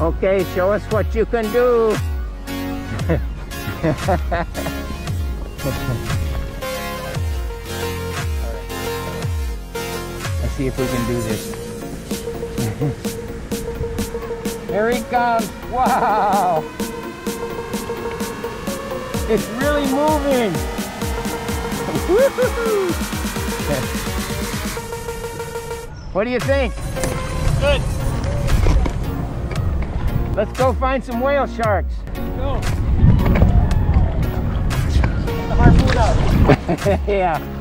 Okay, show us what you can do. Let's see if we can do this. Here he comes. Wow. It's really moving. what do you think? Good. Let's go find some whale sharks. Go. Harpoon out. yeah.